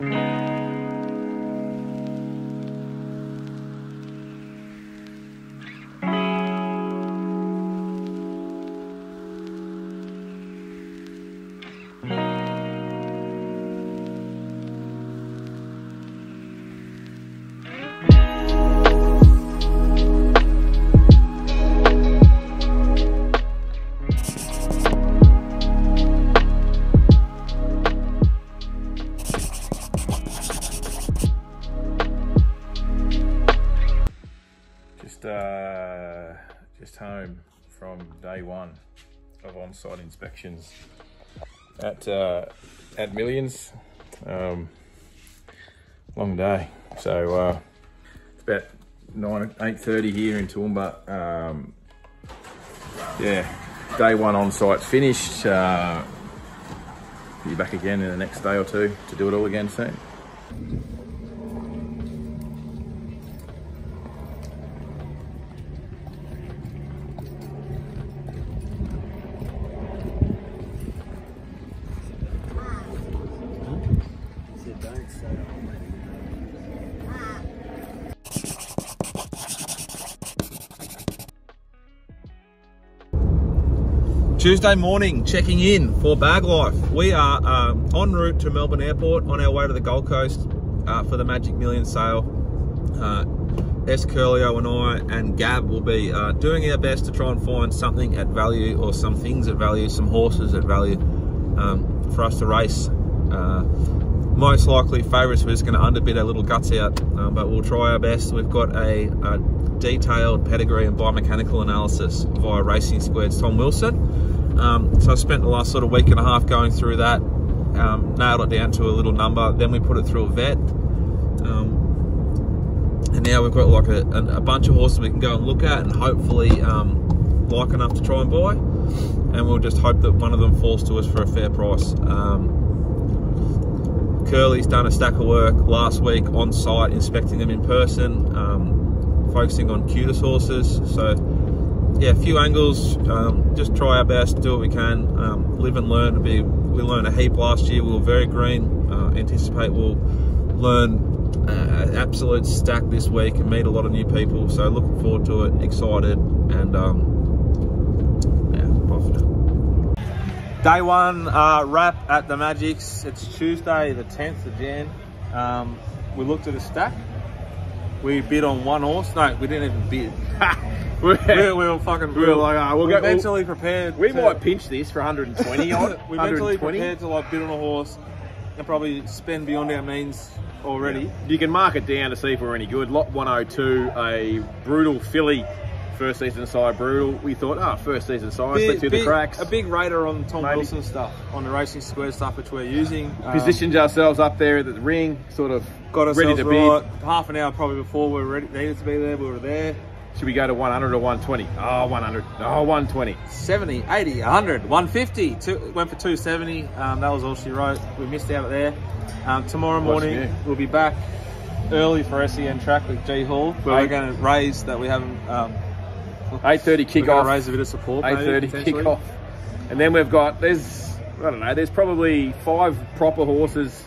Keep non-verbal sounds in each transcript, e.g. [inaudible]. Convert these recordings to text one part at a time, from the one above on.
Just, day one of on-site inspections at uh, at Millions. Um, long day. So uh, it's about nine eight thirty here in Toowoomba. Um, yeah, day one on-site finished. Uh, be back again in the next day or two to do it all again soon. Tuesday morning, checking in for Bag Life. We are um, en route to Melbourne Airport on our way to the Gold Coast uh, for the Magic Million sale. Uh, S. Ciurleo and I and Gab will be uh, doing our best to try and find something at value or some things at value, some horses at value um, for us to race. Uh, most likely favourites we're just going to underbid our little guts out, uh, but we'll try our best. We've got a, a detailed pedigree and biomechanical analysis via Racing Squared's Tom Wilson. Um, so I spent the last sort of week and a half going through that, um, nailed it down to a little number. Then we put it through a vet, um, and now we've got like a, a, bunch of horses we can go and look at, and hopefully um, like enough to try and buy. And we'll just hope that one of them falls to us for a fair price. Um, Curly's done a stack of work last week on site, inspecting them in person, um, focusing on cutest horses. So yeah, a few angles. Um, just try our best, do what we can, um, live and learn. Be, we learned a heap last year. We were very green. Uh, anticipate we'll learn uh, absolute stack this week and meet a lot of new people. So looking forward to it. Excited and um, yeah, off Day one uh, wrap at the Magics. It's Tuesday, the 10th of Jan. Um, we looked at a stack. We bid on one horse. No, we didn't even bid. we, [laughs] we, we were fucking. We were like, oh, we'll we go- mentally prepared. We to- might pinch this for 120 [laughs] odd. we mentally 120. prepared to like bid on a horse and probably spend beyond our means already. You can mark it down to see if we're any good. Lot 102, a brutal filly, first season side brutal. We thought, ah, first season side, slip through the cracks. A big radar on Tom Maybe. Wilson stuff, on the Racing Square stuff which we're using. Um, Positioned ourselves up there at the ring, sort of got us ready to right. Half an hour probably before we were ready, needed to be there, we were there. Should we go to 100 or 120? Oh, 100. Oh, 120. 70, 80, 100, 150. Two, went for 270. Um, that was all she wrote. We missed out there. Um, tomorrow morning, we'll be back early for SEN track with G Hall. We're going to raise that we haven't. Um, 8.30 we're kick off. Raise a bit of support. 8.30 potentially. kick off. And then we've got, there's, I don't know, there's probably five proper horses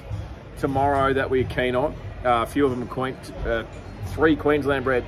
tomorrow that we're keen on. Uh, a few of them are queen, uh, three Queensland bred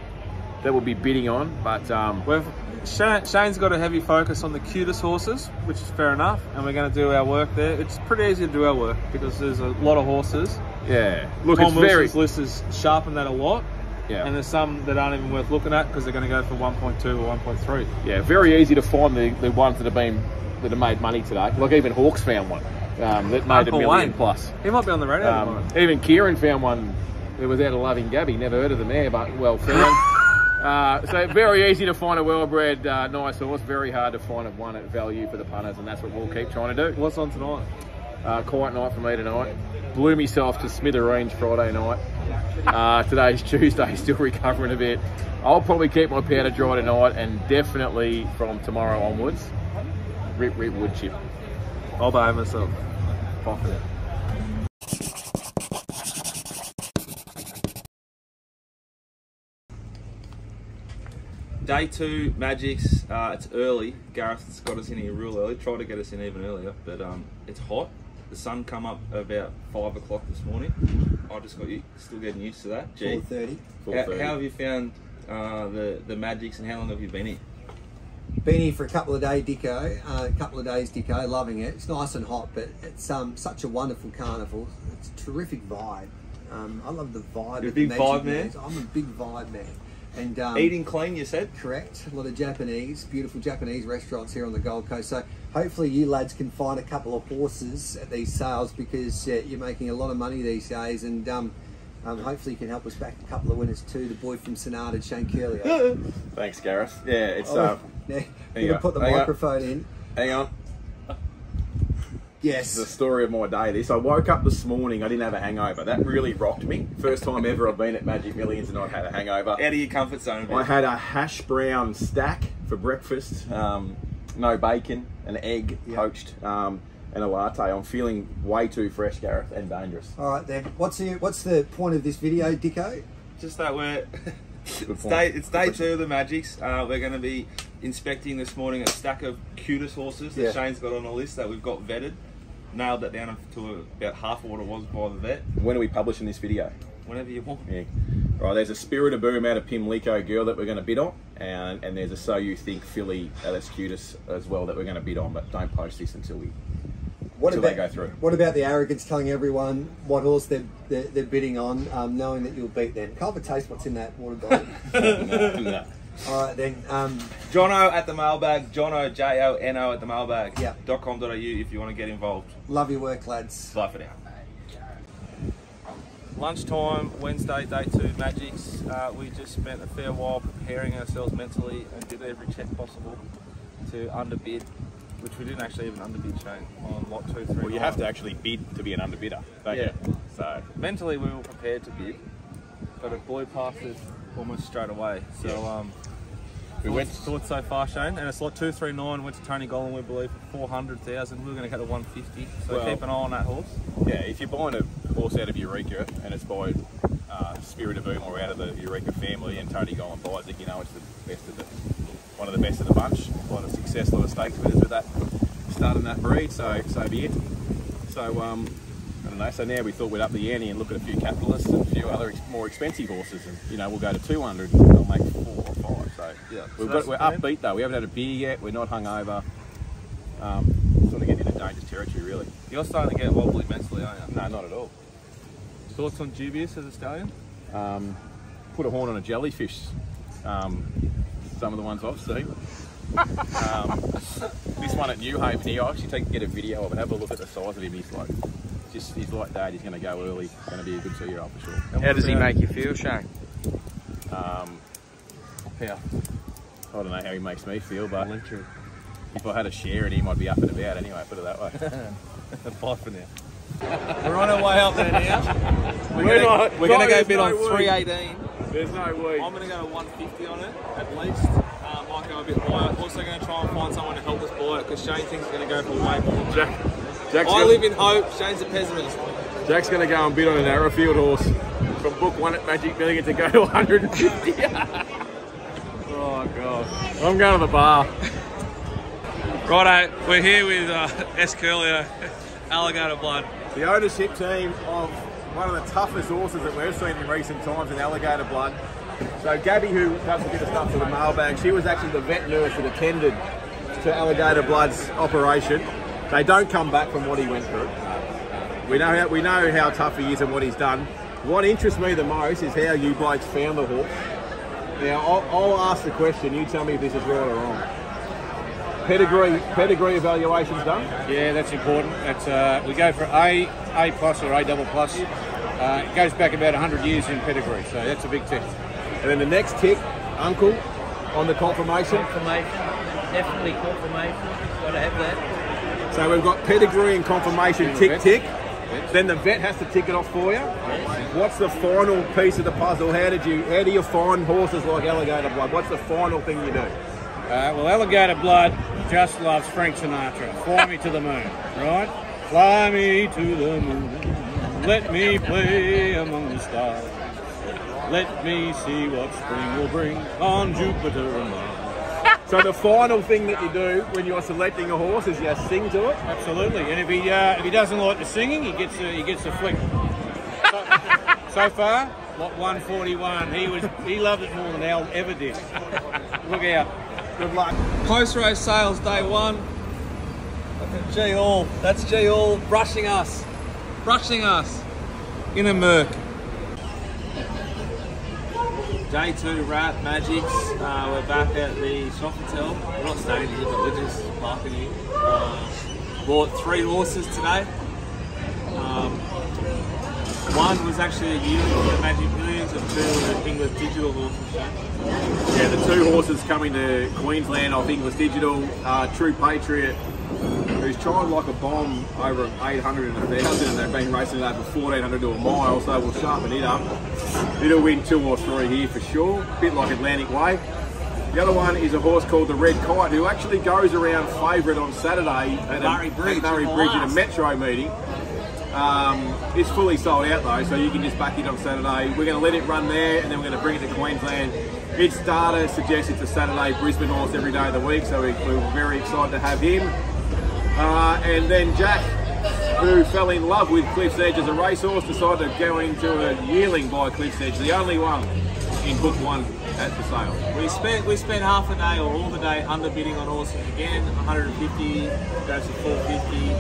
that we'll be bidding on. But um, We've, Shane, Shane's got a heavy focus on the cutest horses, which is fair enough, and we're going to do our work there. It's pretty easy to do our work because there's a lot of horses. yeah, look, Tom it's very, Wilson's list has sharpened that a lot, yeah. and there's some that aren't even worth looking at because they're going to go for 1.2 or 1.3. Yeah, very easy to find the, the ones that have been that have made money today. Like even Hawks found one um, that made Uncle a million Wayne. plus. He might be on the radio. Um, even Kieran found one that was out of Loving Gabby. Never heard of them there, but well found. [laughs] uh, so very easy to find a well-bred uh, nice horse. Very hard to find a one at value for the punters, and that's what we'll keep trying to do. What's on tonight? Uh, quiet night for me tonight. Blew myself to smithereens Friday night. Uh, today's [laughs] Tuesday, still recovering a bit. I'll probably keep my powder dry tonight, and definitely from tomorrow onwards, rip rip wood chip. I'll behave myself. Confident. Day two, Magics. Uh, it's early. Gareth's got us in here real early. Tried to get us in even earlier, but um, it's hot. The sun come up about five o'clock this morning. I just got you still getting used to that. Gee, 4.30. how, 4:30. how have you found uh, the the magics and how long have you been here? Been here for a couple of days, Dicko. Uh, a couple of days, Dicko. Loving it. It's nice and hot, but it's um, such a wonderful carnival. It's a terrific vibe. Um, I love the vibe. You're a of the big vibe man? Millions. I'm a big vibe man. And um, Eating clean, you said. Correct. A lot of Japanese, beautiful Japanese restaurants here on the Gold Coast. So hopefully you lads can find a couple of horses at these sales because uh, you're making a lot of money these days, and um, um, hopefully you can help us back a couple of winners too. The boy from Sonata, Shane Ciurleo. [laughs] Thanks, Gareth. Yeah, it's Oh, uh, now, you you're gonna put the go. microphone in. hang on. Yes. the story of my day. This I woke up this morning. I didn't have a hangover. That really rocked me. First time ever I've been at Magic Millions and not had a hangover. Out of your comfort zone. a. I had a hash brown stack for breakfast. Um, no bacon, an egg Yeah. poached, um, and a latte. I'm feeling way too fresh, Gareth, and dangerous. All right then. What's the what's the point of this video, Dicko? Just that we're [laughs] Good it's point. day, it's day two of the Magics. Uh, we're going to be inspecting this morning a stack of cutest horses that Yeah. Shane's got on a list that we've got vetted. Nailed that down to about half of what it was by the vet. When are we publishing this video? Whenever you want. Yeah. Right, there's a Spirit of Boom out of Pimlico girl that we're going to bid on, and, and there's a So You Think filly LS Cutis as well that we're going to bid on, but don't post this until we. What Till about they go through. what about the arrogance telling everyone what horse they're they're, they're bidding on, um, knowing that you'll beat them? Can't but taste what's in that water bottle. [laughs] no, no. All right then. Um, Jono at the mailbag. Jono, J O N O at the mailbag. Yeah. Dot com.au if you want to get involved. love your work, lads. Bye for now. Lunchtime, Wednesday, day two, Magics. Uh, we just spent a fair while preparing ourselves mentally and did every check possible to underbid, which we didn't actually even underbid, Shane, on lot two, three. Well, you have to actually bid to be an underbidder, don't Yeah. you? So Mentally, we were prepared to bid, but it blew past us almost straight away. So, Yeah. um, we went. thoughts so far, Shane, and it's lot two, three, nine. Went to Tony Gollan, we believe, for four hundred thousand. We were going to get a one fifty. So Well- keep an eye on that horse. Yeah, if you're buying a horse out of Eureka and it's by uh, Spirit of Boom or out of the Eureka family, and Tony Gollan buys it, you know it's the best of the one of the best of the bunch. A lot of success, a lot of stakes winners with that starting that breed. So so be it. So um, I don't know. So now we thought we'd up the ante and look at a few capitalists and a few other ex- more expensive horses, and you know we'll go to 200 and they'll make four. So Yeah. We've so got, we're upbeat though. We haven't had a beer yet. We're not hungover. Um, sort of getting into dangerous territory, really. You're starting to get wobbly mentally, aren't you? No, not at all. Thoughts on dubious as a stallion? um, put a horn on a jellyfish. Um, some of the ones I've seen. um, this one at New Haven here, I actually take get a video of it. Have a look at the size of him. He's like, just he's like dad. He's going to go early. Going to be a good two year old for sure. And How does he make you feel, Shane? Um, Yeah. I don't know how he makes me feel, but if I had a share in him, I'd be up and about anyway. Put it that way. Bye for now. We're on our way up there now. We're, We're gonna, not- we're gonna no, go there's bid no on way. 318. There's no way. I'm gonna go to 150 on it at least. Uh, might go a bit higher. Also gonna try and find someone to help us buy it because Shane thinks it's gonna go for way more. than. Jack, Jack's, I gonna, live in hope. Shane's a pessimist. Jack's going to go and bid on an Arrowfield horse from book one at Magic Million to go to 150. [laughs] oh god. I'm going to the bar. Righto, we're here with uh, S. Ciurleo, Alligator Blood. The ownership team of one of the toughest horses that we've seen in recent times in Alligator Blood. So Gabby, who does a bit of stuff for the mailbag, she was actually the vet nurse that attended to Alligator Blood's operation. They don't come back from what he went through. We know how we know how tough he is and what he's done. What interests me the most is how you blokes found the horse. Now I'll, I'll ask the question. You tell me if this is right or wrong. Pedigree pedigree evaluations done. Yeah, that's important. That's uh, we go for A, A plus or A double plus. Uh, it goes back about 100 years in pedigree, so that's a big tick. And then the next tick, uncle, on the confirmation. Confirmation, definitely confirmation. Got to have that. So we've got pedigree and confirmation, Yeah, tick vet. tick. Then the vet has to tick it off for you. What's the final piece of the puzzle? How did you? How do you find horses like alligator blood? What's the final thing you do? Uh, well, Alligator Blood just loves Frank Sinatra. Fly me to the moon, right? Fly me to the moon. Let me play among the stars. Let me see what spring will bring on Jupiter and Mars. So the final thing that you do when you're selecting a horse is you sing to it. Absolutely. And if he uh, if he doesn't like the singing, he gets a, he gets a flick. So, so far, lot 141. He was he loved it more than Al ever did. Look out. Good luck. Post race sales day one. G All. That's G All brushing us. Brushing us in a Merc. Day two Rat Magics. Uh, we're back at the Sofitel. We're not staying here, but we're just parking here. Uh, bought three horses today. Um, one was actually a yearling for the Magic Millions and two were Inglis Digital horses. Yeah, the two horses coming to Queensland off Inglis Digital. Uh, True Patriot, who's tried like a bomb over 800 and 1,000 and they've been racing it over 1,400 to a mile, so we'll sharpen it up. It'll win two or three here for sure, bit like Atlantic Way. The other one is a horse called the Red Kite, who actually goes around favourite on Saturday at Murray a, Bridge at Murray in Bridge at a. Metro meeting. Um, it's fully sold out though, so you can just back it on Saturday. We're going to let it run there, and then we're going to bring it to Queensland. Its data suggests it's a Saturday Brisbane horse every day of the week, so we, we're very excited to have him. Uh, and then Jack, who fell in love with Cliff's Edge as a racehorse, decided to go into a yearling by Cliff's Edge, the only one in Book One at the sale. We spent we spent half a day or all the day underbidding on horses again. 150 goes to 450.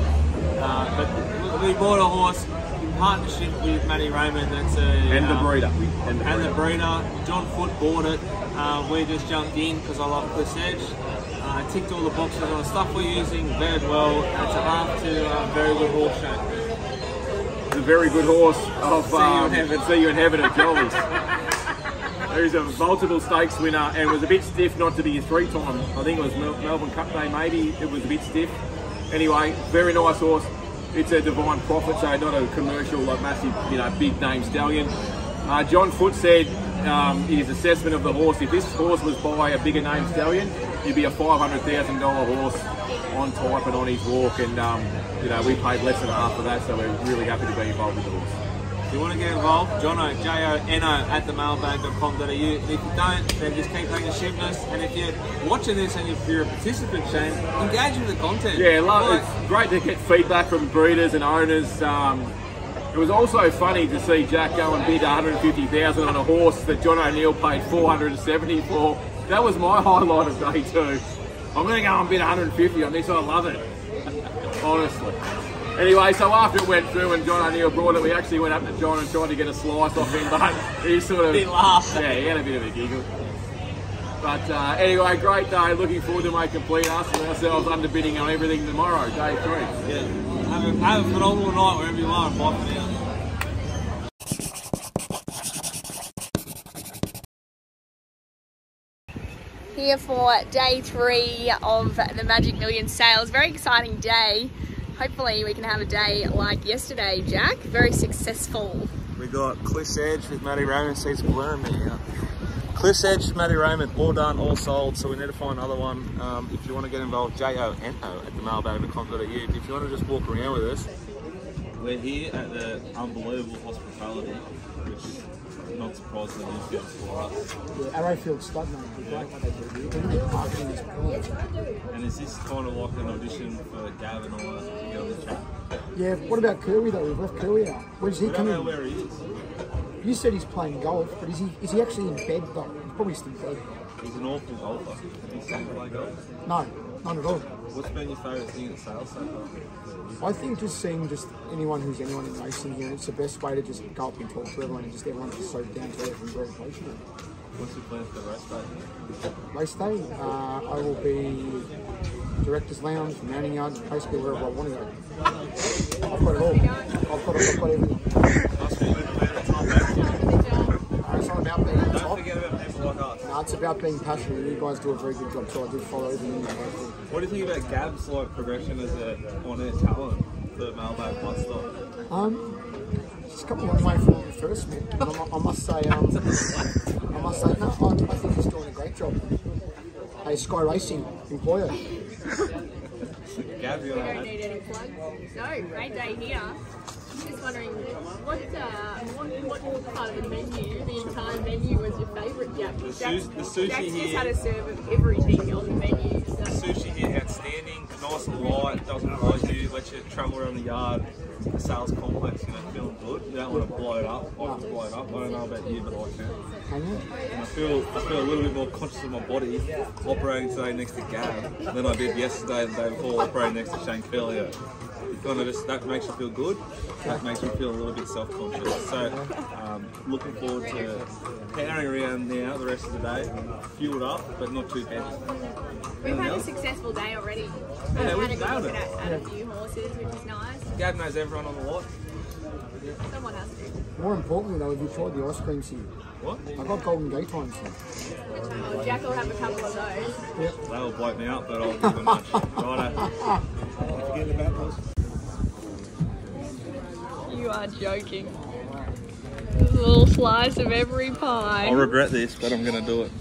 Uh, but we bought a horse in partnership with Matty Raymond. That's a And the um, breeder. And the and the breeder. breeder. John Foot bought it. Uh, we just jumped in because I love Cliff's Edge. Uh, ticked all the boxes on the stuff we're using, very well. It's a half to uh, very good horse show. It's a very good horse of See you in um, heaven. See you in heaven at Jolly's. Who's a multiple stakes winner and was a bit stiff not to be a three time. I think it was Melbourne Cup Day, maybe. It was a bit stiff. Anyway, very nice horse. It's a Divine Prophet, so not a commercial, like massive, you know, big name stallion. Uh, John Foot said um, his assessment of the horse, if this horse was by a bigger name stallion, he'd be a $500,000 horse on type and on his walk. And, um, you know, we paid less than half of that, so we're really happy to be involved with the horse. If you want to get involved, Jono, J-O-N-O, at themailbag.com.au. If you don't, then just keep taking shipments. And if you're watching this and if you're a participant, Shane, engage with the content. Yeah, love, Like, it's great to get feedback from breeders and owners. Um, it was also funny to see Jack go and bid 150,000 on a horse that John O'Neill paid 470 for. That was my highlight of day two. I'm going to go and bid 150 on this. I love it, honestly. Anyway, so after it went through and John O'Neill brought it, we actually went up to John and tried to get a slice off him, but he sort of He laughed. Yeah, he had a bit of a giggle. But uh, anyway, great day. Looking forward to my complete us and ourselves underbidding on everything tomorrow, day three. yeah, have a, have a phenomenal night wherever you are. Bye for now. Here for day three of the Magic Million sales. Very exciting day. Hopefully, we can have a day like yesterday, Jack. Very successful. We got Cliff's Edge with Matty Raymond. Sees blurring me now. Cliff's Edge, Matty Raymond, all done, all sold. So we need to find another one. Um, if you want to get involved, J-O-N-O at the mailbag.com.au. If you want to just walk around with us. We're here at the unbelievable hospitality, which is not surprisingly new for us. Yeah, Arrowfield stud mate, we like what they do. They're marketing is brilliant. And is this kind of like an audition for Gav and I to get on the chat? Yeah, what about Curry though? We've left Curry out. Where's he We don't know where he is. You said he's playing golf, but is he is he actually in bed though? He's probably still in bed. He's an awful golfer. Have you seen play golf? No, none at all. What's been your favourite thing at sales so far? I think just seeing just anyone who's anyone in racing here, it's the best way to just go up and talk to everyone and just everyone's just so down to earth and very patient. What's your plan for the race day? Race day, uh, I will be director's lounge, mounting yard, basically wherever I want to go. I've got it all. I've got, I've got everything. Nice for you to plan a time back. Uh, It's not about being on Don't top. forget about people like us. No, it's about being passionate. You guys do a very good job, so I do follow everything you. What do you think about Gab's like progression as a on-air talent for Mailbag Plus Stop? Um, just come a long way from when we first met. And I, I must say, um, I must say, no, I, I think he's doing a great job. A Sky Racing employer. Gab, you Don't need any plugs. No, great day here. Just wondering, what, uh, what, what part of the menu, the entire menu, was your favourite, Jack? The sushi- the sushi Jack's here- had a serve of everything on the menu. So. Sushi here outstanding, nice and light, doesn't close you, lets you travel around the yard. The sales complex, you know, feeling good. You don't want to blow it up. I can blow it up. I don't know about you, but I can. And I feel I feel a little bit more conscious of my body operating today next to Gav than I did yesterday and the day before operating next to Shane Ciurleo. You kind of just that makes you feel good. That makes me feel a little bit self-conscious. So um, looking forward to powering around now the rest of the day, fueled up but not too bad. We've had a successful day already. Yeah, We've we've had a good nailed look it. at, at a few horses, which is nice. Gab knows everyone on the lot. Someone has to. More importantly though, have you tried the ice creams here? What? I got Golden Gate ones. here. Oh, Jack will have a couple of those. That'll blow me out, but I'll give it a nudge. [laughs] Righto. You are joking. A little slice of every pie. I'll regret this, but I'm going to do it.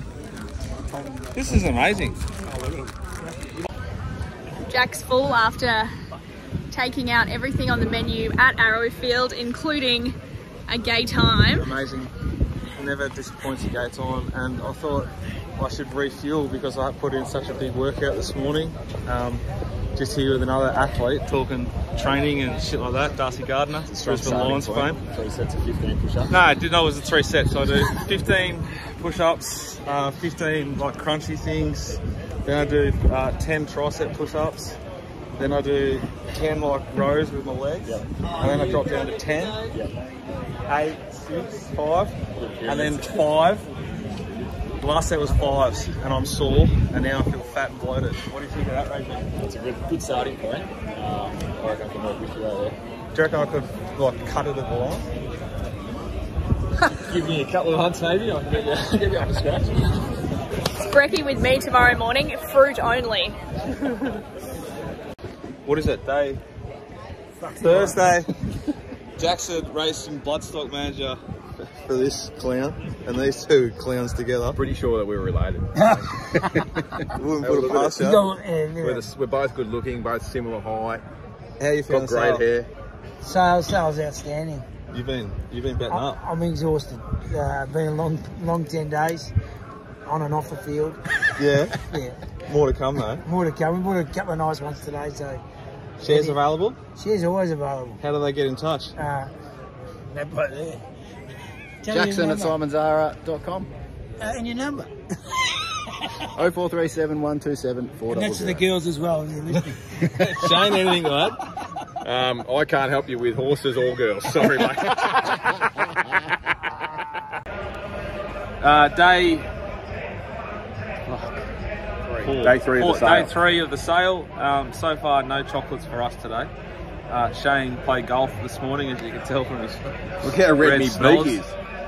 This is amazing. Jack's full after taking out everything on the menu at Arrowfield, including a Gaytime. Amazing. Never disappoints a Gaytime, and I thought I should refuel because I put in such a big workout this morning. Um, just here with another athlete talking training and shit like that. Darcy Gardiner, Brisbane Lions fame. Three sets of 15 push-ups. No, I didn't know it was the three sets. I do 15 push-ups, uh, 15 like crunchy things. Then I do uh, 10 tricep push-ups. Then I do 10 like rows with my legs. And then I drop down to 10, eight, six, five, and then five. The last set was fives, and I'm sore, and now I feel fat and bloated. What do you think of that, regime? That's a good, good starting point. Um, I reckon I can work with you right there. Do you reckon I could like cut it at the line? Give me a couple of months maybe, I can get you, [laughs] get you up to scratch. Brekkie with me tomorrow morning, fruit only. What is it? Day Thursday. Jackson Racing Bloodstock Manager for this clown and these two clowns together. Pretty sure that we're related. [laughs] Wouldn't put it past you. We're, the, we're both good looking, both similar height, How you got feeling? great Sal? hair. Sales, sales outstanding. You've been you've been betting I, up. I'm exhausted. Uh, been a long, long ten days, on and off the field. Yeah. Yeah, More to come though. more to come. We bought a couple of nice ones today, so Shares available. shares always available. How do they get in touch? Uh, that bloke there. Tell Jackson your at number. simonzara.com. Uh, and your number. [laughs] 0437 127 And that's for the girls as well. if you're listening. [laughs] Shane, anything like Um, I can't help you with horses or girls. Sorry, mate. [laughs] Uh, day four. Day three of the sale. Day three of the sale. Um, so far, no chocolates for us today. Uh, Shane played golf this morning, as you can tell from his Look how red, me beak is.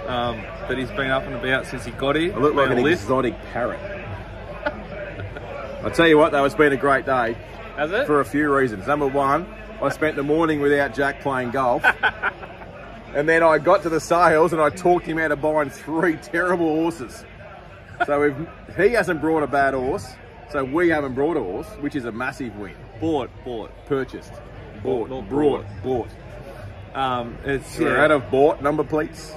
Um, but he's been up and about since he got here. I look like an lift. exotic parrot. I tell you what, though, it's been a great day Has it? for a few reasons. Number one, I spent the morning without Jack playing golf. [laughs] and then I got to the sales and I talked him out of buying three terrible horses. So we've, he hasn't brought a bad horse, so we haven't brought a horse, which is a massive win. bought, bought. Purchased, bought, Not brought, bought. Um, it's We're yeah. out of bought number plates.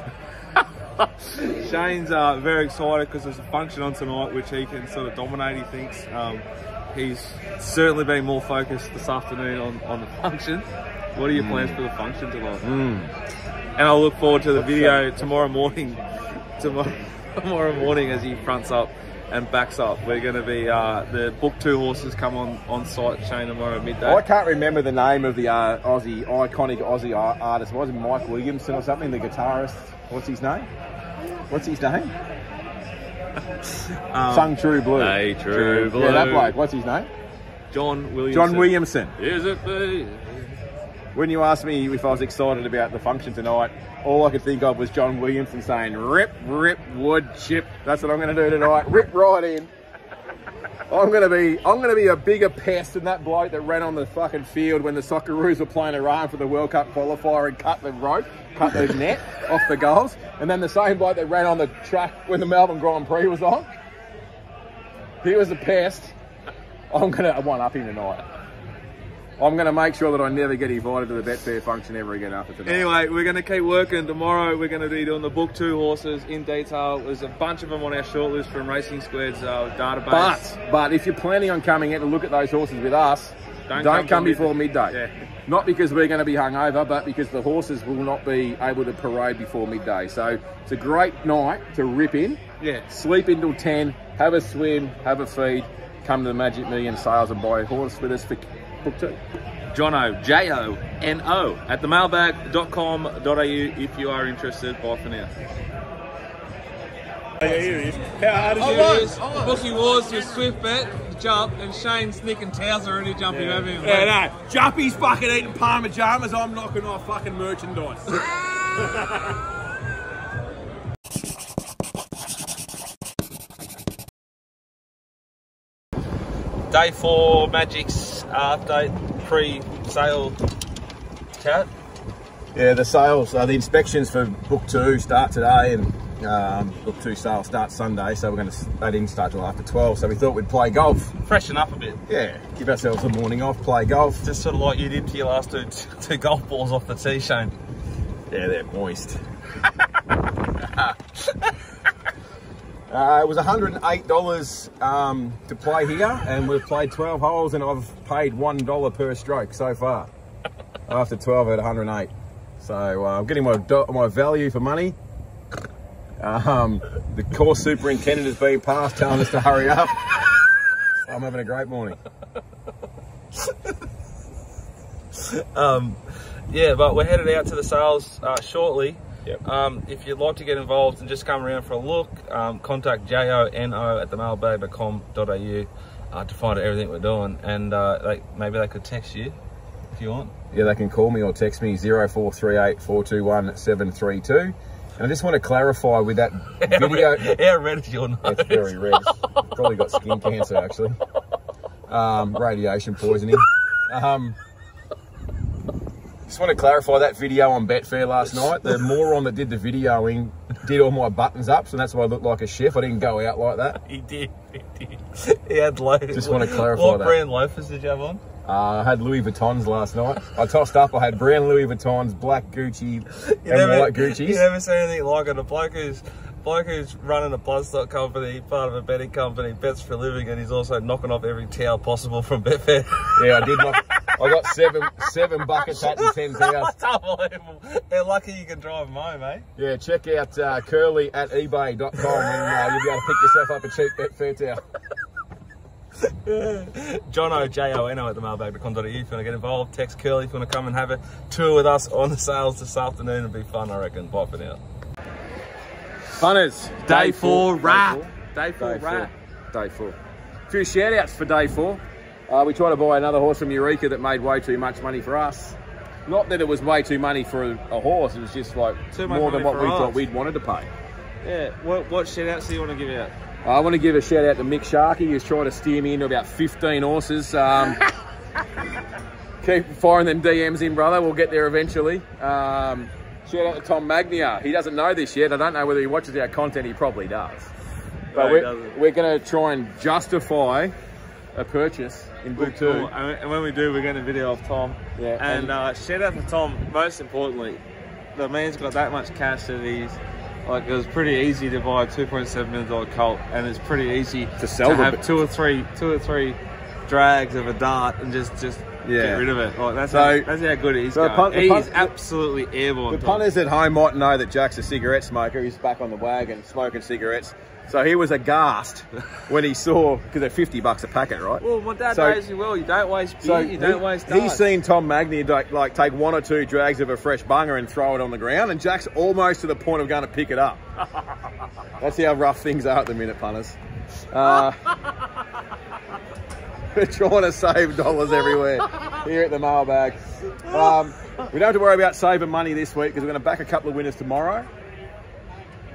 [laughs] Shane's uh, very excited because there's a function on tonight which he can sort of dominate. He thinks um, he's certainly been more focused this afternoon on, on the function. What are your plans for the function tonight? And I'll look forward to the video tomorrow morning. [laughs] Tomorrow, tomorrow morning as he fronts up and backs up. We're going to be uh, the book two horses come on on site. Shane tomorrow midday. I can't remember the name of the uh, Aussie, iconic Aussie ar- artist. Was it Mike Williamson or something? The guitarist. What's his name? What's his name? [laughs] Sung True Blue. Hey, True Blue. Yeah, that bloke. What's his name? John Williamson. John Williamson. Is it the When you asked me if I was excited about the function tonight, all I could think of was John Williamson saying, "Rip, rip, wood chip." That's what I'm going to do tonight. Rip right in. I'm going to be, I'm going to be a bigger pest than that bloke that ran on the fucking field when the Socceroos were playing Iran for the World Cup qualifier and cut the rope, cut the [laughs] net off the goals, and then the same bloke that ran on the track when the Melbourne Grand Prix was on. He was a pest. I'm going to one up him tonight. I'm going to make sure that I never get invited to the Betfair function ever again after today. Anyway, we're going to keep working. Tomorrow we're going to be doing the book two horses in detail. There's a bunch of them on our shortlist from Racing Square's uh, database. But, but if you're planning on coming in to look at those horses with us, Don't don't, come come, before midday. Yeah. Not because we're going to be hungover, but because the horses will not be able to parade before midday. So it's a great night to rip in, yeah, sleep until 10, have a swim, have a feed, come to the Magic Million sales and buy a horse with us for book two. Jono, J O N O, at themailbag.com.au if you are interested. Bye for now. Yeah, here he is. How hard is Oh, it? Oh, right. Bookie Wars, your SwiftBet, jump, and Shane's Nick and Tow's already jumping over him. Yeah, no. Juppy's fucking eating parma jamas. I'm knocking off fucking merchandise. [laughs] Day four, Magic's uh, update, pre-sale chat. Yeah, the sales, uh, the inspections for book two start today, and um, book two sale starts Sunday. So we're going to. They didn't start till after twelve, so we thought we'd play golf. Freshen up a bit. Yeah, give ourselves a morning off, play golf. Just sort of like you did to your last two, two golf balls off the tee, Shane. Yeah, they're moist. [laughs] Uh, it was $108 um, to play here, and we've played 12 holes, and I've paid $1 per stroke so far. After 12 at 108. So uh, I'm getting my, my value for money. Um, the course superintendent has been passed telling us to hurry up. I'm having a great morning. [laughs] Um, yeah, but we're headed out to the sales uh, shortly. Yep. Um, if you'd like to get involved and just come around for a look, um, contact jono at themailbag.com.au uh, to find out everything we're doing. And uh, they, maybe they could text you if you want. Yeah, they can call me or text me 0438 421 732. And I just want to clarify with that [laughs] video. How red is your nose? It's very red. Probably got skin cancer actually. Um, radiation poisoning. Um, just want to clarify that video on Betfair last night. The [laughs] moron that did the videoing did all my buttons up, so that's why I looked like a chef. I didn't go out like that. He did. He did. [laughs] He had loafers. Just want to clarify What that. brand loafers did you have on? Uh, I had Louis Vuittons last night. I tossed up. I had brown Louis Vuittons, black Gucci, [laughs] and never, white Gucci's. You never seen anything like it. A bloke who's, bloke who's running a bloodstock company, part of a betting company, bets for a living, and he's also knocking off every towel possible from Betfair. Yeah, I did. Not, I got seven seven buckets hat and ten [laughs] towels. That's unbelievable. They're lucky you can drive them home, eh? Yeah, check out uh, curly at ebay.com and uh, you'll be able to pick yourself up a cheap Betfair towel. [laughs] Jono, J-O-N-O at the mailbag.com.au if you want to get involved. Text Curly if you want to come and have a tour with us on the sales this afternoon. It'll be fun, I reckon. Bye for now. Funners, Day four wrap. Day four Day wrap. Day four. A few shout outs for day four. Uh, we tried to buy another horse from Eureka that made way too much money for us. Not that it was way too money for a, a horse, it was just like Too more than what we us. thought we'd wanted to pay. Yeah, what, what shout outs do you want to give out? I want to give a shout out to Mick Sharkey, who's trying to steer me into about 15 horses. Um, [laughs] keep firing them DMs in, brother. We'll get there eventually. Um, shout out to Tom Magnier. He doesn't know this yet. I don't know whether he watches our content. He probably does. But No, we're, we're going to try and justify a purchase in book two. Cool. And when we do, we're going to video of Tom. Yeah, And and- uh, shout out to Tom. Most importantly, the man's got that much cash that he's like. It was pretty easy to buy a 2.7 million dollar colt, and it's pretty easy To sell to have two or three, two or three drags of a dart and just just Yeah. get rid of it. Like that's So- how, that's how good he's so going. pun- the he pun- is absolutely airborne. The punters at home might know that Jack's a cigarette smoker. He's back on the wagon smoking cigarettes. So he was aghast when he saw, because they're 50 bucks a packet, right? Well, my dad So- knows you well. You don't waste beer. So you don't he- waste. he's seen Tom Magnier like, like take one or two drags of a fresh bunger and throw it on the ground, and Jack's almost to the point of going to pick it up. [laughs] That's how rough things are at the minute, punters. Uh, [laughs] we're trying to save dollars everywhere here at the mailbag. Um, we don't have to worry about saving money this week because we're going to back a couple of winners tomorrow.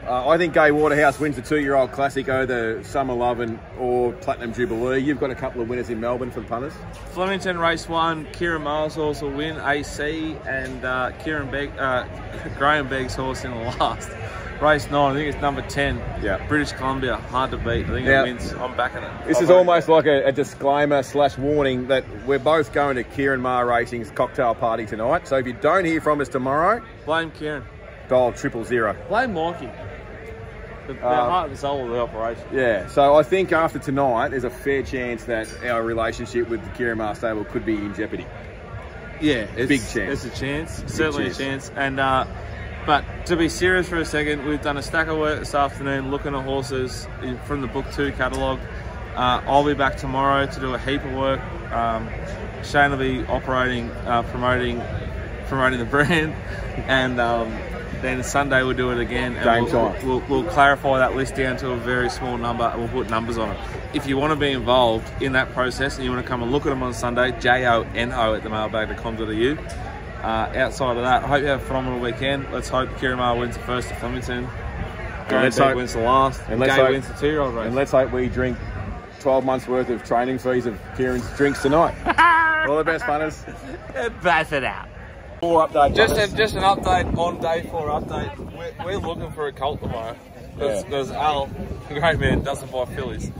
Uh, I think Gay Waterhouse wins the two-year-old Classico, the Summer Love and or Platinum Jubilee. You've got a couple of winners in Melbourne for the punters. Flemington race one, Kieran Miles horse will win AC, and uh, Kieran Beg, uh, [laughs] Grahame Begg's horse in the last. Race nine, I think it's number 10. Yeah. British Columbia, hard to beat. I think Now- it wins. I'm backing it. This I'm is backing almost like a, a disclaimer slash warning that we're both going to Ciaron Maher Racing's cocktail party tonight. So if you don't hear from us tomorrow. Blame Kieran. Dial triple zero. Blame Mikey. The, the Um, heart and soul of the operation. Yeah, so I think after tonight, there's a fair chance that our relationship with the Ciaron Maher stable could be in jeopardy. Yeah, it's, Big chance. It's a chance, certainly chance. a chance. And uh, but to be serious for a second, we've done a stack of work this afternoon looking at horses from the Book Two catalogue. Uh, I'll be back tomorrow to do a heap of work. Um, Shane will be operating, uh, promoting, promoting the [laughs] brand, and um, then Sunday we'll do it again. And Game we'll, time. We'll, we'll clarify that list down to a very small number and we'll put numbers on it. If you want to be involved in that process and you want to come and look at them on Sunday, J-O-N-O at the mailbag.com.au. Uh, outside of that, I hope you have a phenomenal weekend. Let's hope Ciaron Maher wins the first at Flemington. Grand let's hope- wins the last. and And let's Gay hope- wins the two-year-old race. And let's hope we drink 12 months worth of training fees of Kieran's drinks tonight. [laughs] All the best, punters. Bath it out. Four update. Just punters. a, just an update on day four update. We're, we're looking for a colt tomorrow. Yeah. Because Al, great man, doesn't buy fillies.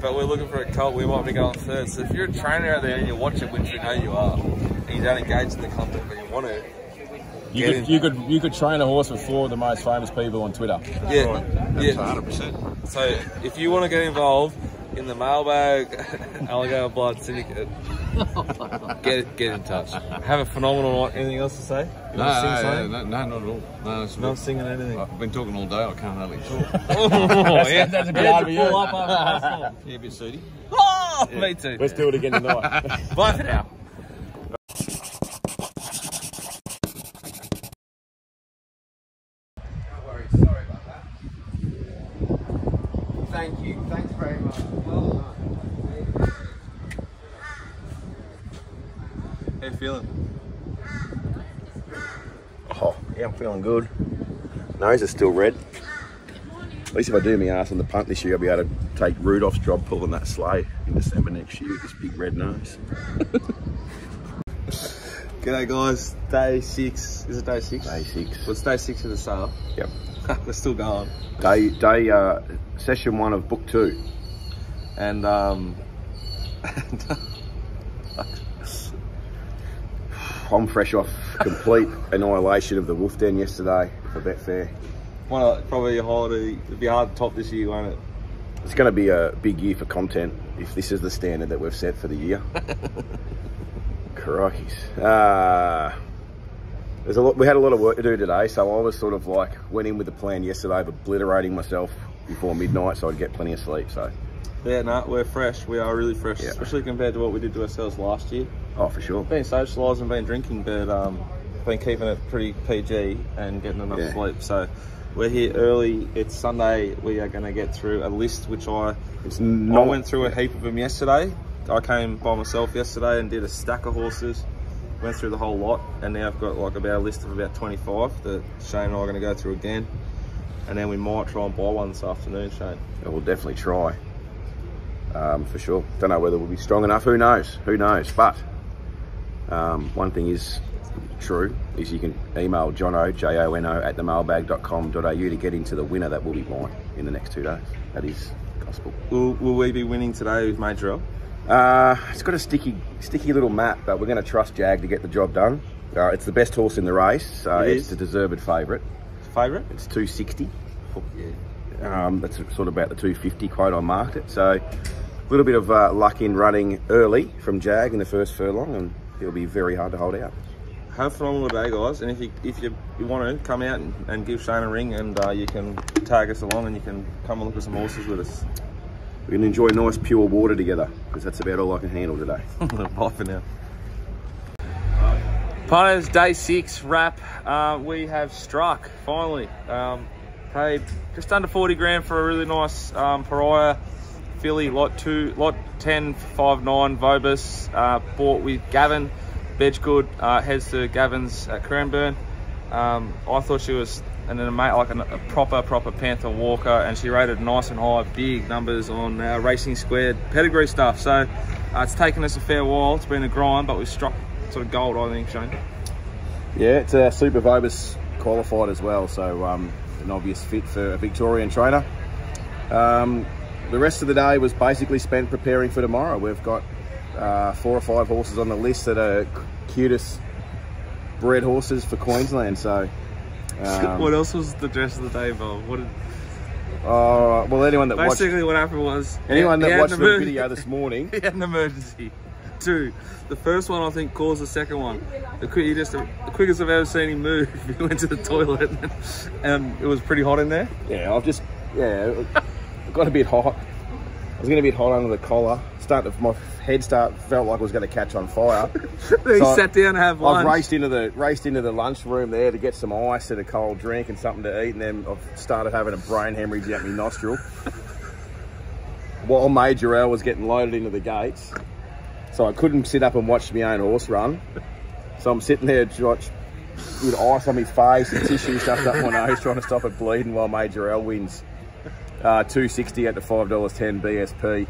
But we're looking for a colt. We might be going third. So if you're a trainer out there and you're watching, which we know you are, and you don't engage in the content but you want to, you, could, you could you could train a horse with four of the most famous people on Twitter. yeah, yeah, 100%. So if you want to get involved in the mailbag [laughs] alligator blood syndicate, get get in touch. Have a phenomenal night. Anything else to say? You No, sing no, no, no, not at all. No, it's Not singing anything. I've been talking all day. I can't hardly talk. [laughs] Oh, yeah. that's a bit hard for you. Pull up after last night. yeah, a bit seedy. Oh, me too. Let's do it again tonight. Bye for now. Sorry about that. Thank you. Thanks very much. Well done. How you feeling? Oh, yeah, I'm feeling good. Nose is still red. At least if I do my ass on the punt this year, I'll be able to take Rudolph's job pulling that sleigh in December next year with this big red nose. [laughs] G'day guys, day six. Is it day six? Day six. Well, it's day six of the sale. Yep. [laughs] We're still going. Day, day, uh, session one of book two. And, um, [laughs] I'm fresh off complete annihilation of the Wolf Den yesterday for Betfair. one of, probably a holiday. It'd be hard to top this year, won't it? It's going to be a big year for content if this is the standard that we've set for the year. [laughs] Crikey's. Uh, there's a lot, we had a lot of work to do today, so I was sort of like, went in with the plan yesterday of obliterating myself before midnight so I'd get plenty of sleep. So, Yeah, no, we're fresh. We are really fresh, Yeah. especially compared to what we did to ourselves last year. oh, for sure. Been socialising, been drinking, but um, been keeping it pretty PG and getting enough Yeah. sleep. So we're here early. It's Sunday. We are going to get through a list which I It's I went through a heap of them yesterday. I came by myself yesterday and did a stack of horses. Went through the whole lot, and now I've got like about a list of about 25 that Shane and I are going to go through again. And then we might try and buy one this afternoon, Shane. We'll definitely try. Um, for sure. Don't know whether we'll be strong enough. Who knows? Who knows? But um, one thing is true is you can email Jono, J-O-N-O, at themailbag.com.au to get into the winner that will be mine in the next two days. That is gospel. Will, will we be winning today with Major L? Uh, it's got a sticky, sticky little map, but we're going to trust Jag to get the job done. Uh, it's the best horse in the race. Uh, It it's is. the deserved favourite. Favourite? It's 260. Um, that's sort of about the 250 quote I marked it. So a little bit of uh, luck in running early from Jag in the first furlong, and it'll be very hard to hold out. Have a phenomenal day, guys. And if you if you, you want to come out and, and give Shane a ring, and uh, you can tag us along, and you can come and look at some horses with us. We can enjoy nice pure water together because that's about all I can handle today. [laughs] Bye for now. Punters, day six wrap. Uh, we have struck finally. Um, paid just under 40 grand for a really nice um, pariah filly, lot two, lot 10, 5 9 VOBIS. Uh, bought with Gavin Bedggood. Uh, heads to Gavin's at Cranbourne. Um, I thought she was an, ama- like an, a proper, proper Panther walker, and she rated nice and high, big numbers on our Racing Squared pedigree stuff. So uh, it's taken us a fair while. It's been a grind, but we've struck sort of gold, I think, Shane. Yeah, it's a Super VOBIS qualified as well, so um, an obvious fit for a Victorian trainer. Um, the rest of the day was basically spent preparing for tomorrow. We've got uh, four or five horses on the list that are cutest bred horses for Queensland. So, [laughs] um, what else was the dress of the day, Bob? What did, uh, well, anyone that watched basically what happened was anyone that watched the video this [laughs] morning, he had an emergency. Two, the first one I think caused the second one. The quick, he just the quickest I've ever seen him move. [laughs] He went to the toilet, and it was pretty hot in there. yeah, I've just yeah, got a bit hot. I was getting a bit hot under the collar. Started, my head start felt like it was going to catch on fire. [laughs] he So sat down to have I lunch. raced into the raced into the lunchroom there to get some ice and a cold drink and something to eat, and then I've started having a brain hemorrhage out my nostril. [laughs] While Major L was getting loaded into the gates, so I couldn't sit up and watch my own horse run. So I'm sitting there watch, with ice on my face and tissue stuffed up my nose, trying to stop it bleeding while Major L wins. Uh, 260 at the five dollars ten BSP.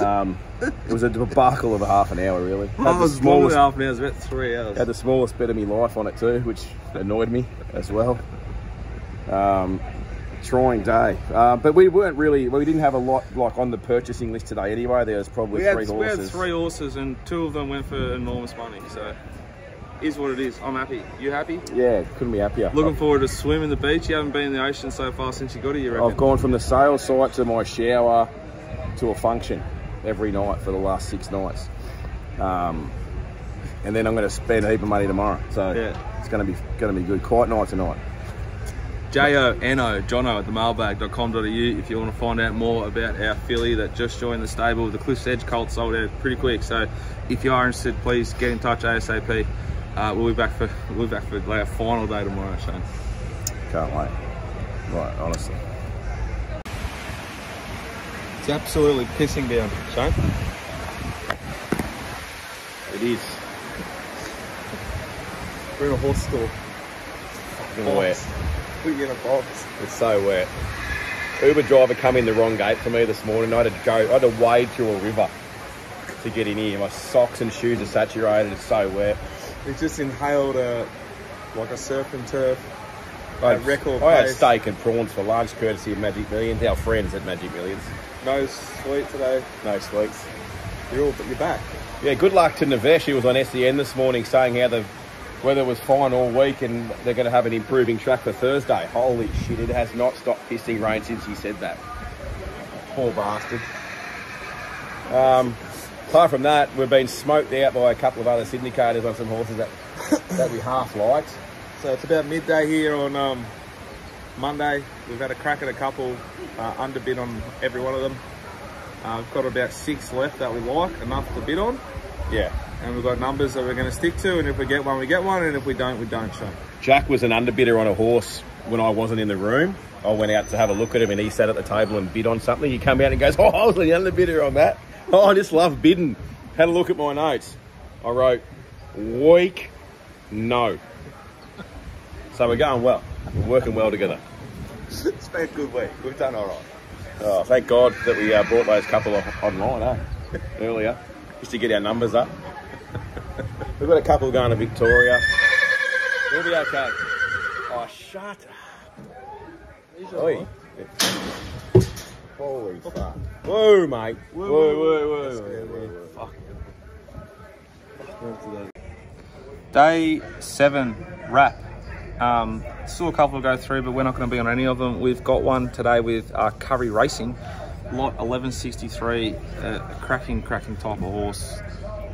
Um, it was a debacle of a half an hour, really. Had the smallest- half an hour. It was about three hours. had the smallest bit of my life on it too, which annoyed me as well. Um, trying day, uh, but we weren't really. Well, we didn't have a lot like on the purchasing list today anyway. There was probably we had, three we had horses. three horses, and two of them went for enormous money. So, is what it is. I'm happy. You happy? Yeah, couldn't be happier. Looking forward to swimming the beach. You haven't been in the ocean so far since you got here. You reckon? I've gone from the sales site to my shower to a function every night for the last six nights. Um, and then I'm going to spend a heap of money tomorrow. So Yeah. it's going to be going to be good. Quiet night tonight. J-O-N-O, Jono at the mailbag.com.au if you want to find out more about our filly that just joined the stable. The Cliff's Edge colt sold out pretty quick. So if you are interested, please get in touch ASAP. Uh, we'll be back for we'll be back for our final day tomorrow, Shane. Can't wait. Right, honestly. It's absolutely pissing down, Shane. It is. We're in a horse store. Fucking wet. We're in a box. It's so wet. Uber driver come in the wrong gate for me this morning. I had to go, I had to wade through a river to get in here. My socks and shoes are saturated. It's so wet. We just inhaled a like a surf and turf. I At record I had steak and prawns for lunch, courtesy of Magic Millions. Our friends at Magic Millions. No sweet today. No sweets. You're all but you're back. Yeah, good luck to Navesh. He was on SEN this morning saying how the weather was fine all week and they're going to have an improving track for Thursday. Holy shit, it has not stopped pissing rain since he said that. Poor bastard. Um, apart from that, we've been smoked out by a couple of other Sydney syndicators on some horses that, that we half liked. So it's about midday here on um, Monday. We've had a crack at a couple, uh, underbid on every one of them. Uh, we've got about six left that we like, enough to bid on. Yeah. And we've got numbers that we're going to stick to, and if we get one, we get one, and if we don't, we don't, Sean. Jack was an underbidder on a horse when I wasn't in the room. I went out to have a look at him and he sat at the table and bid on something. He come out and goes, Oh, I was the underbidder on that. [laughs] Oh, I just love bidding. Had a look at my notes. I wrote, weak, no. So we're going well. We're working well together. it's been a good week. We've done all right. Oh, thank God that we uh, brought those couple of online, eh? Earlier, just to get our numbers up. We've got a couple going to Victoria. We'll be okay. Oh, shut up. Oi. Holy fuck. Whoa, mate. Whoa, whoa, whoa, whoa. whoa, whoa. Day seven wrap. Um, still a couple to go through, but we're not going to be on any of them. We've got one today with uh, Curry Racing, lot 1163, uh, a cracking, cracking type of horse.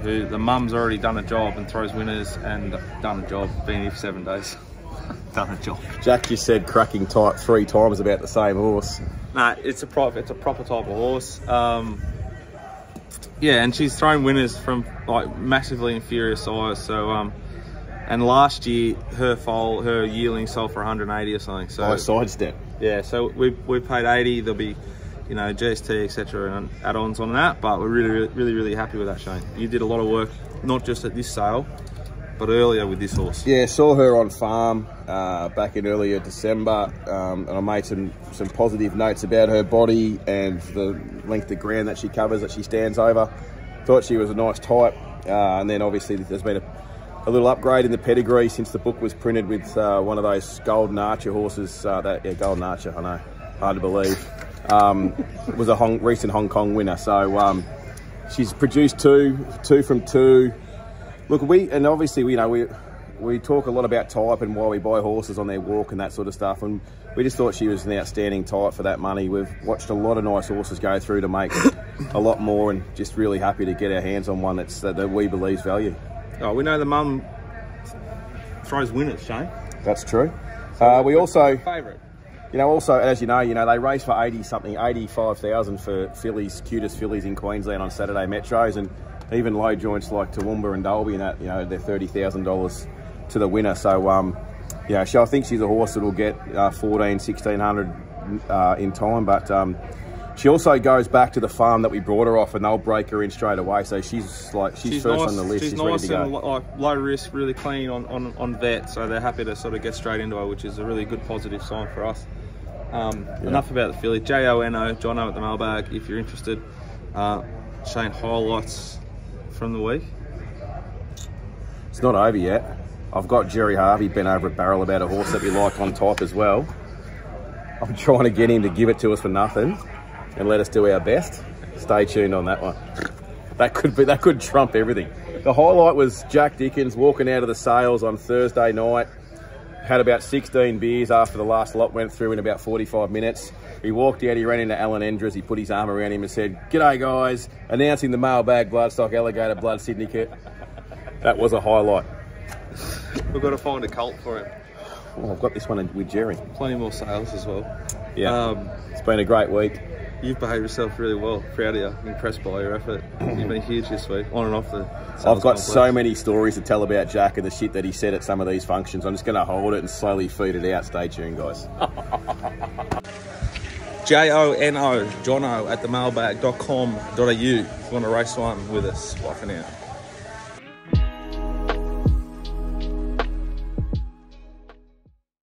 Who the mum's already done a job and throws winners and done a job. Been here for seven days. [laughs] done a job. Jack just said cracking type three times about the same horse. Nah, it's a proper, it's a proper type of horse. Um, yeah, and she's thrown winners from like massively inferior size. So, um, and last year her foal, her yearling sold for 180 or something. So By sidestep. Yeah, so we we paid 80. There'll be, you know, GST etc. and add-ons on that. But we're really, really, really, really happy with that, Shane. You did a lot of work, not just at this sale, but earlier with this horse. Yeah, saw her on farm uh, back in earlier December, um, and I made some some positive notes about her body and the length of ground that she covers, that she stands over. Thought she was a nice type, uh, and then obviously there's been a a little upgrade in the pedigree since the book was printed with uh, one of those Golden Archer horses. Uh, that yeah, Golden Archer. I know, hard to believe. Um, [laughs] was a Hong, recent Hong Kong winner. So um, she's produced two, two from two. Look, we and obviously, you know, we we talk a lot about type and why we buy horses on their walk and that sort of stuff. And we just thought she was an outstanding type for that money. We've watched a lot of nice horses go through to make a lot more, and just really happy to get our hands on one that's that, that we believe's value. Oh, we know the mum throws winners, Shane. That's true. Uh, we also, Favourite. you know, also as you know, you know they race for eighty something, eighty-five thousand for fillies, cutest fillies in Queensland on Saturday metros, and even low joints like Toowoomba and Dalby, and that you know they're thirty thousand dollars to the winner. So, um, yeah, she, I think she's a horse that will get uh, 14, 1600 uh, in time, but. Um, she also goes back to the farm that we brought her off, and they'll break her in straight away. So she's like she's, first nice, on the list. She's, She's, nice ready to go. and like low risk, really clean on, on, on vet, so they're happy to sort of get straight into her, which is a really good positive sign for us. Um, Enough about the filly. J O N O, Jono at the mailbag. If you're interested, uh, Shane highlights from the week. It's not over yet. I've got Gerry Harvey bent over a barrel about a horse that we like on top as well. I'm [laughs] trying to get him to give it to us for nothing and let us do our best. Stay tuned on that one. That could be that could trump everything. The highlight was Jack Dickens walking out of the sales on Thursday night. Had about 16 beers after the last lot went through in about 45 minutes. He walked out, he ran into Allan Endresz, he put his arm around him and said, G'day guys, announcing the mailbag bloodstock alligator blood syndicate. That was a highlight. We've got to find a cult for him. Oh, I've got this one with Gerry. Plenty more sales as well. Yeah, Um, it's been a great week. You've behaved yourself really well. Proud of you. Impressed by your effort. You've been huge this week, on and off the. I've got so many stories to tell about Jack and the shit that he said at some of these functions. I'm just going to hold it and slowly feed it out. Stay tuned, guys. [laughs] J O N O, Jono at the mailbag.com.au if you want to race one with us. Bye for now.